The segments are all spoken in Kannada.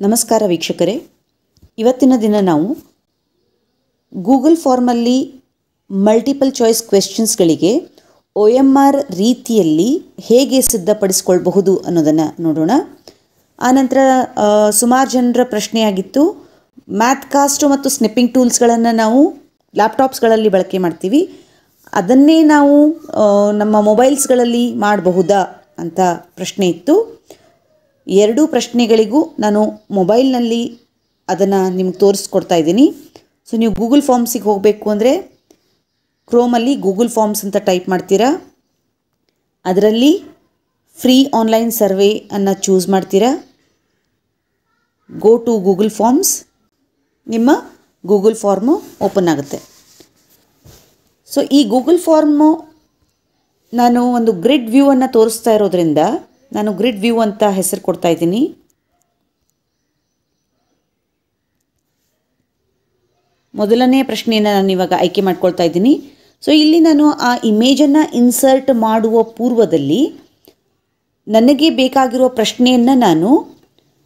ನಮಸ್ಕಾರ ವೀಕ್ಷಕರೇ. ಇವತ್ತಿನ ದಿನ ನಾವು ಗೂಗಲ್ ಫಾರ್ಮಲ್ಲಿ ಮಲ್ಟಿಪಲ್ ಚಾಯ್ಸ್ ಕ್ವೆಶನ್ಸ್ಗಳಿಗೆ ಒ ಎಂ ಆರ್ ರೀತಿಯಲ್ಲಿ ಹೇಗೆ ಸಿದ್ಧಪಡಿಸ್ಕೊಳ್ಬಹುದು ಅನ್ನೋದನ್ನು ನೋಡೋಣ. ಆನಂತರ ಸುಮಾರು ಜನರ ಪ್ರಶ್ನೆಯಾಗಿತ್ತು. ಮ್ಯಾಥ್ ಕಾಸ್ಟು ಮತ್ತು ಸ್ನಿಪ್ಪಿಂಗ್ ಟೂಲ್ಸ್ಗಳನ್ನು ನಾವು ಲ್ಯಾಪ್ಟಾಪ್ಸ್ಗಳಲ್ಲಿ ಬಳಕೆ ಮಾಡ್ತೀವಿ. ಅದನ್ನೇ ನಾವು ನಮ್ಮ ಮೊಬೈಲ್ಸ್ಗಳಲ್ಲಿ ಮಾಡಬಹುದಾ ಅಂತ ಪ್ರಶ್ನೆ ಇತ್ತು. ಎರಡೂ ಪ್ರಶ್ನೆಗಳಿಗೂ ನಾನು ಮೊಬೈಲ್ನಲ್ಲಿ ಅದನ್ನು ನಿಮ್ಗೆ ತೋರಿಸ್ಕೊಡ್ತಾ ಇದ್ದೀನಿ. ಸೊ ನೀವು ಗೂಗಲ್ ಫಾರ್ಮ್ಸಿಗೆ ಹೋಗಬೇಕು ಅಂದರೆ ಕ್ರೋಮಲ್ಲಿ ಗೂಗಲ್ ಫಾರ್ಮ್ಸ್ ಅಂತ ಟೈಪ್ ಮಾಡ್ತೀರಾ? ಅದರಲ್ಲಿ ಫ್ರೀ ಆನ್ಲೈನ್ ಸರ್ವೆ ಅನ್ನು ಚೂಸ್ ಮಾಡ್ತೀರಾ? ಗೋ ಟು ಗೂಗಲ್ ಫಾರ್ಮ್ಸ್ ನಿಮ್ಮ ಗೂಗಲ್ ಫಾರ್ಮು ಓಪನ್ ಆಗುತ್ತೆ. ಸೊ ಈ ಗೂಗಲ್ ಫಾರ್ಮು ನಾನು ಒಂದು ಗ್ರಿಡ್ ವ್ಯೂ ಅನ್ನು ತೋರಿಸ್ತಾ ಇರೋದ್ರಿಂದ ನಾನು ಗ್ರಿಡ್ ವ್ಯೂ ಅಂತ ಹೆಸರು ಕೊಡ್ತಾ ಇದ್ದೀನಿ. ಮೊದಲನೇ ಪ್ರಶ್ನೆಯನ್ನು ನಾನು ಇವಾಗ ಆಯ್ಕೆ ಮಾಡ್ಕೊಳ್ತಾ ಇದ್ದೀನಿ. ಸೊ ಇಲ್ಲಿ ನಾನು ಆ ಇಮೇಜನ್ನು ಇನ್ಸರ್ಟ್ ಮಾಡುವ ಪೂರ್ವದಲ್ಲಿ ನನಗೆ ಬೇಕಾಗಿರುವ ಪ್ರಶ್ನೆಯನ್ನು ನಾನು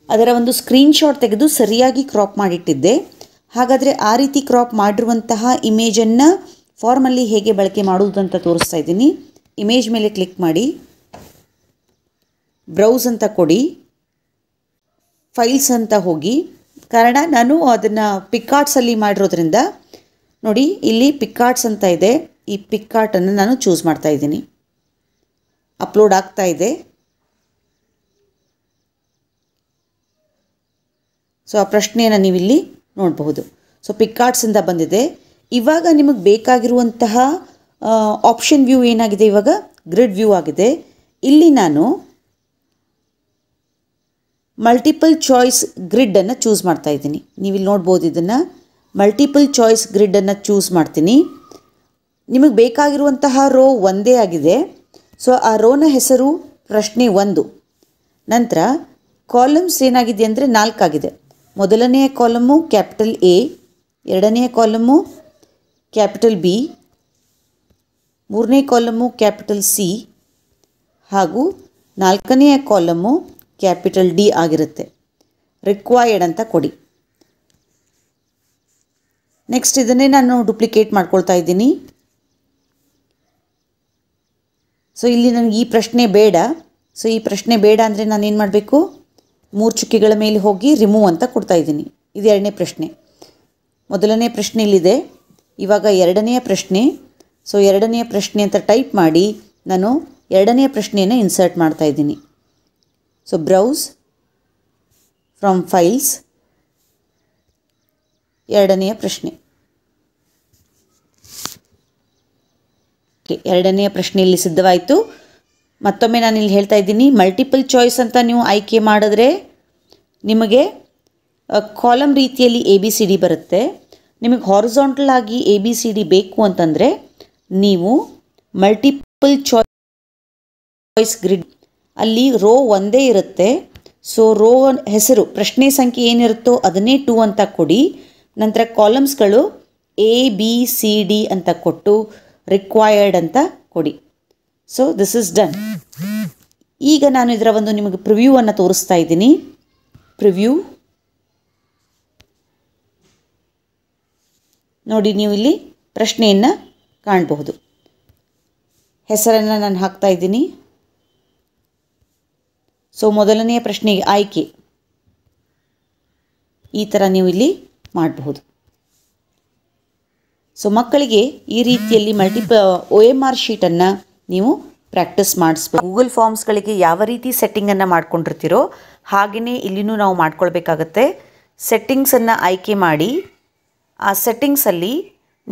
ಅದರ ಒಂದು ಸ್ಕ್ರೀನ್ಶಾಟ್ ತೆಗೆದು ಸರಿಯಾಗಿ ಕ್ರಾಪ್ ಮಾಡಿಟ್ಟಿದ್ದೆ. ಹಾಗಾದರೆ ಆ ರೀತಿ ಕ್ರಾಪ್ ಮಾಡಿರುವಂತಹ ಇಮೇಜನ್ನು ಫಾರ್ಮಲ್ಲಿ ಹೇಗೆ ಬಳಕೆ ಮಾಡುವುದಂತ ತೋರಿಸ್ತಾ ಇದ್ದೀನಿ. ಇಮೇಜ್ ಮೇಲೆ ಕ್ಲಿಕ್ ಮಾಡಿ. ಬ್ರೌಸ್ ಅಂತ ಕೊಡಿ, ಫೈಲ್ಸ್ ಅಂತ ಹೋಗಿ. ಕಾರಣ ನಾನು ಅದನ್ನು ಪಿಕ್ಕಾರ್ಟ್ಸಲ್ಲಿ ಮಾಡಿರೋದ್ರಿಂದ, ನೋಡಿ, ಇಲ್ಲಿ ಪಿಕ್ಕಾರ್ಟ್ಸ್ ಅಂತ ಇದೆ. ಈ ಪಿಕ್ಕಾರ್ಟನ್ನು ನಾನು ಚೂಸ್ ಮಾಡ್ತಾ ಇದ್ದೀನಿ. ಅಪ್ಲೋಡ್ ಆಗ್ತಾ ಇದೆ. ಸೊ ಆ ಪ್ರಶ್ನೆಯನ್ನು ನೀವಿಲ್ಲಿ ನೋಡಬಹುದು. ಸೊ ಪಿಕ್ಕಾರ್ಟ್ಸಿಂದ ಬಂದಿದೆ. ಇವಾಗ ನಿಮಗೆ ಬೇಕಾಗಿರುವಂತಹ ಆಪ್ಷನ್ ವ್ಯೂ ಏನಾಗಿದೆ ಇವಾಗ? ಗ್ರಿಡ್ ವ್ಯೂ ಆಗಿದೆ. ಇಲ್ಲಿ ನಾನು ಮಲ್ಟಿಪಲ್ ಚಾಯ್ಸ್ ಗ್ರಿಡ್ಡನ್ನು ಚೂಸ್ ಮಾಡ್ತಾ ಇದ್ದೀನಿ. ನೀವು ಇಲ್ಲಿ ನೋಡ್ಬೋದು ಇದನ್ನು. ಮಲ್ಟಿಪಲ್ ಚಾಯ್ಸ್ ಗ್ರಿಡ್ಡನ್ನು ಚೂಸ್ ಮಾಡ್ತೀನಿ. ನಿಮಗೆ ಬೇಕಾಗಿರುವಂತಹ ರೋ ಒಂದೇ ಆಗಿದೆ. ಸೊ ಆ ರೋನ ಹೆಸರು ಪ್ರಶ್ನೆ ಒಂದು. ನಂತರ ಕಾಲಮ್ಸ್ ಏನಾಗಿದೆ ಅಂದರೆ ನಾಲ್ಕಾಗಿದೆ ಮೊದಲನೆಯ ಕಾಲಮು ಕ್ಯಾಪಿಟಲ್ ಎ ಎರಡನೆಯ ಕಾಲಮು ಕ್ಯಾಪಿಟಲ್ ಬಿ ಮೂರನೇ ಕಾಲಮು ಕ್ಯಾಪಿಟಲ್ ಸಿ ಹಾಗೂ ನಾಲ್ಕನೆಯ ಕಾಲಮು ಕ್ಯಾಪಿಟಲ್ ಡಿ ಆಗಿರುತ್ತೆ. ರಿಕ್ವೈರ್ಡ್ ಅಂತ ಕೊಡಿ. ನೆಕ್ಸ್ಟ್ ಇದನ್ನೇ ನಾನು ಡುಪ್ಲಿಕೇಟ್ ಮಾಡ್ಕೊಳ್ತಾ ಇದ್ದೀನಿ. ಸೊ ಇಲ್ಲಿ ನನಗೆ ಈ ಪ್ರಶ್ನೆ ಬೇಡ. ಸೊ ಈ ಪ್ರಶ್ನೆ ಬೇಡ ಅಂದರೆ ನಾನು ಏನು ಮಾಡಬೇಕು? ಮೂರು ಚುಕ್ಕಿಗಳ ಮೇಲೆ ಹೋಗಿ ರಿಮೂವ್ ಅಂತ ಕೊಡ್ತಾ ಇದ್ದೀನಿ. ಇದು ಎರಡನೇ ಪ್ರಶ್ನೆ. ಮೊದಲನೇ ಪ್ರಶ್ನೆ ಇಲ್ಲಿದೆ. ಇವಾಗ ಎರಡನೆಯ ಪ್ರಶ್ನೆ. ಸೊ ಎರಡನೆಯ ಪ್ರಶ್ನೆ ಅಂತ ಟೈಪ್ ಮಾಡಿ ನಾನು ಎರಡನೆಯ ಪ್ರಶ್ನೆಯನ್ನು ಇನ್ಸರ್ಟ್ ಮಾಡ್ತಾ ಇದ್ದೀನಿ. ಸೊ ಬ್ರೌಸ್ ಫ್ರಮ್ ಫೈಲ್ಸ್ ಎರಡನೆಯ ಪ್ರಶ್ನೆ. ಎರಡನೆಯ ಪ್ರಶ್ನೆ ಇಲ್ಲಿ ಸಿದ್ಧವಾಯಿತು. ಮತ್ತೊಮ್ಮೆ ನಾನು ಇಲ್ಲಿ ಹೇಳ್ತಾ ಇದ್ದೀನಿ ಮಲ್ಟಿಪಲ್ ಚಾಯ್ಸ್ ಅಂತ ನೀವು ಆಯ್ಕೆ ಮಾಡಿದ್ರೆ ನಿಮಗೆ ಕಾಲಮ್ ರೀತಿಯಲ್ಲಿ ಎ ಬಿ ಸಿ ಡಿ ಬರುತ್ತೆ. ನಿಮಗೆ ಹಾರಿಸಾಂಟಲ್ ಆಗಿ ಎ ಬಿ ಸಿ ಡಿ ಬೇಕು ಅಂತಂದರೆ ನೀವು ಮಲ್ಟಿಪಲ್ ಚಾಯ್ಸ್ ಗ್ರಿಡ್ ಅಲ್ಲಿ ರೋ ಒಂದೇ ಇರುತ್ತೆ. ಸೊ ರೋ ಹೆಸರು, ಪ್ರಶ್ನೆ ಸಂಖ್ಯೆ ಏನಿರುತ್ತೋ ಅದನ್ನೇ ಟೂ ಅಂತ ಕೊಡಿ. ನಂತರ ಕಾಲಮ್ಸ್ಗಳು ಎ, ಬಿ, ಸಿ, ಡಿ ಅಂತ ಕೊಟ್ಟು ರಿಕ್ವೈರ್ಡ್ ಅಂತ ಕೊಡಿ. ಸೊ ದಿಸ್ ಇಸ್ ಡನ್ ಈಗ ನಾನು ಇದರ ಒಂದು ನಿಮಗೆ ಪ್ರಿವ್ಯೂವನ್ನು ತೋರಿಸ್ತಾ ಇದ್ದೀನಿ. ಪ್ರಿವ್ಯೂ ನೋಡಿ, ನೀವು ಇಲ್ಲಿ ಪ್ರಶ್ನೆಯನ್ನು ಕಾಣಬಹುದು. ಹೆಸರನ್ನು ನಾನು ಹಾಕ್ತಾ ಇದ್ದೀನಿ. ಸೊ ಮೊದಲನೆಯ ಪ್ರಶ್ನೆಗೆ ಆಯ್ಕೆ. ಈ ಥರ ನೀವು ಇಲ್ಲಿ ಮಾಡಬಹುದು. ಸೊ ಮಕ್ಕಳಿಗೆ ಈ ರೀತಿಯಲ್ಲಿ ಮಲ್ಟಿಪ ಒ ಎಂ ಆರ್ ಶೀಟನ್ನು ನೀವು ಪ್ರಾಕ್ಟೀಸ್ ಮಾಡಿಸ್ಬೇಕು. ಗೂಗಲ್ ಫಾರ್ಮ್ಸ್ಗಳಿಗೆ ಯಾವ ರೀತಿ ಸೆಟ್ಟಿಂಗನ್ನು ಮಾಡ್ಕೊಂಡಿರ್ತೀರೋ ಹಾಗೆಯೇ ಇಲ್ಲಿನೂ ನಾವು ಮಾಡ್ಕೊಳ್ಬೇಕಾಗತ್ತೆ. ಸೆಟ್ಟಿಂಗ್ಸನ್ನು ಆಯ್ಕೆ ಮಾಡಿ. ಆ ಸೆಟ್ಟಿಂಗ್ಸಲ್ಲಿ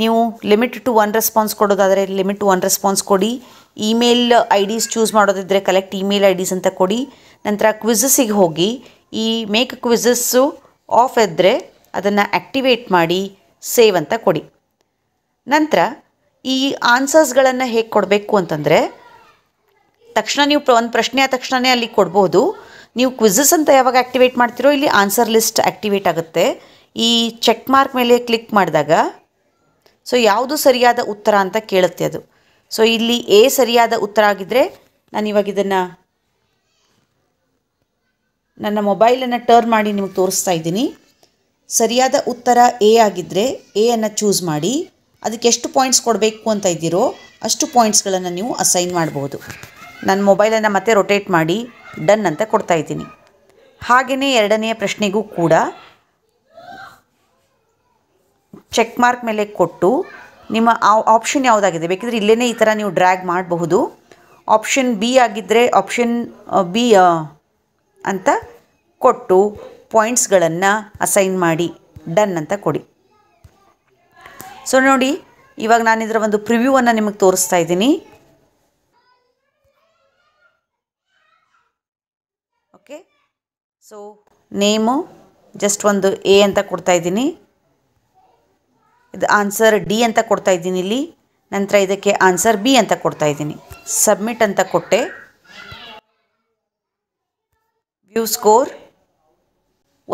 ನೀವು ಲಿಮಿಟ್ ಟು ಒನ್ ರೆಸ್ಪಾನ್ಸ್ ಕೊಡೋದಾದರೆ ಲಿಮಿಟ್ ಟು ಒನ್ ರೆಸ್ಪಾನ್ಸ್ ಕೊಡಿ. ಇಮೇಲ್ ಐ ಡಿಸ್ ಚೂಸ್ ಮಾಡೋದಿದ್ದರೆ ಕಲೆಕ್ಟ್ ಇಮೇಲ್ ಐ ಡಿಸ್ ಅಂತ ಕೊಡಿ. ನಂತರ ಕ್ವಿಝಸ್ಸಿಗೆ ಹೋಗಿ, ಈ ಮೇಕ್ ಕ್ವಿಝಸ್ಸು ಆಫ್ ಇದ್ದರೆ ಅದನ್ನು ಆ್ಯಕ್ಟಿವೇಟ್ ಮಾಡಿ ಸೇವ್ ಅಂತ ಕೊಡಿ. ನಂತರ ಈ ಆನ್ಸರ್ಸ್ಗಳನ್ನು ಹೇಗೆ ಕೊಡಬೇಕು ಅಂತಂದರೆ, ತಕ್ಷಣ ನೀವು ಒಂದು ಪ್ರಶ್ನೆ ಆದ ತಕ್ಷಣವೇ ಅಲ್ಲಿ ಕೊಡ್ಬೋದು. ನೀವು ಕ್ವಿಝಸ್ ಅಂತ ಯಾವಾಗ ಆ್ಯಕ್ಟಿವೇಟ್ ಮಾಡ್ತೀರೋ ಇಲ್ಲಿ ಆನ್ಸರ್ ಲಿಸ್ಟ್ ಆ್ಯಕ್ಟಿವೇಟ್ ಆಗುತ್ತೆ. ಈ ಚೆಕ್ ಮಾರ್ಕ್ ಮೇಲೆ ಕ್ಲಿಕ್ ಮಾಡಿದಾಗ ಸೊ ಯಾವುದು ಸರಿಯಾದ ಉತ್ತರ ಅಂತ ಕೇಳುತ್ತೆ ಅದು. ಸೊ ಇಲ್ಲಿ ಎ ಸರಿಯಾದ ಉತ್ತರ ಆಗಿದ್ದರೆ ನಾನು ಇವಾಗ ಇದನ್ನು ನನ್ನ ಮೊಬೈಲನ್ನು ಟರ್ನ್ ಮಾಡಿ ನಿಮಗೆ ತೋರಿಸ್ತಾ ಇದ್ದೀನಿ. ಸರಿಯಾದ ಉತ್ತರ ಎ ಆಗಿದ್ದರೆ ಎ ಅನ್ನು ಚೂಸ್ ಮಾಡಿ, ಅದಕ್ಕೆ ಎಷ್ಟು ಪಾಯಿಂಟ್ಸ್ ಕೊಡಬೇಕು ಅಂತ ಇದ್ದೀರೋ ಅಷ್ಟು ಪಾಯಿಂಟ್ಸ್ಗಳನ್ನು ನೀವು ಅಸೈನ್ ಮಾಡ್ಬೋದು. ನನ್ನ ಮೊಬೈಲನ್ನು ಮತ್ತೆ ರೊಟೇಟ್ ಮಾಡಿ ಡನ್ ಅಂತ ಕೊಡ್ತಾ ಇದ್ದೀನಿ. ಹಾಗೆಯೇ ಎರಡನೆಯ ಪ್ರಶ್ನೆಗೂ ಕೂಡ ಚೆಕ್ ಮಾರ್ಕ್ ಮೇಲೆ ಕೊಟ್ಟು ನಿಮ್ಮ ಆಪ್ಷನ್ ಯಾವುದಾಗಿದೆ? ಬೇಕಿದ್ರೆ ಇಲ್ಲೇ ಈ ಥರ ನೀವು ಡ್ರ್ಯಾಗ್ ಮಾಡಬಹುದು. ಆಪ್ಷನ್ ಬಿ ಆಗಿದ್ದರೆ ಆಪ್ಷನ್ ಬಿ ಅಂತ ಕೊಟ್ಟು ಪಾಯಿಂಟ್ಸ್ಗಳನ್ನು ಅಸೈನ್ ಮಾಡಿ. ಡನ್ ಅಂತ ಕೊಡಿ. ಸೊ ನೋಡಿ, ಇವಾಗ ನಾನು ಇದರ ಒಂದು ಪ್ರಿವ್ಯೂವನ್ನು ನಿಮಗೆ ತೋರಿಸ್ತಾ ಇದ್ದೀನಿ. ಓಕೆ ಸೊ ನೇಮು ಜಸ್ಟ್ ಒಂದು ಎ ಅಂತ ಕೊಡ್ತಾ ಇದ್ದೀನಿ. ಇದು ಆನ್ಸರ್ ಡಿ ಅಂತ ಕೊಡ್ತಾ ಇದ್ದೀನಿ ಇಲ್ಲಿ. ನಂತರ ಇದಕ್ಕೆ ಆನ್ಸರ್ ಬಿ ಅಂತ ಕೊಡ್ತಾ ಇದ್ದೀನಿ. ಸಬ್ಮಿಟ್ ಅಂತ ಕೊಟ್ಟೆ. ವ್ಯೂ ಸ್ಕೋರ್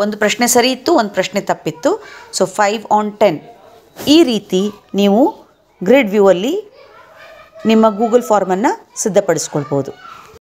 ಒಂದು ಪ್ರಶ್ನೆ ಸರಿ ಇತ್ತು, ಒಂದು ಪ್ರಶ್ನೆ ತಪ್ಪಿತ್ತು. ಸೊ ಫೈವ್ ಆನ್ ಟೆನ್ ಈ ರೀತಿ ನೀವು ಗ್ರಿಡ್ ವ್ಯೂವಲ್ಲಿ ನಿಮ್ಮ ಗೂಗಲ್ ಫಾರ್ಮನ್ನು ಸಿದ್ಧಪಡಿಸ್ಕೊಳ್ಬೋದು.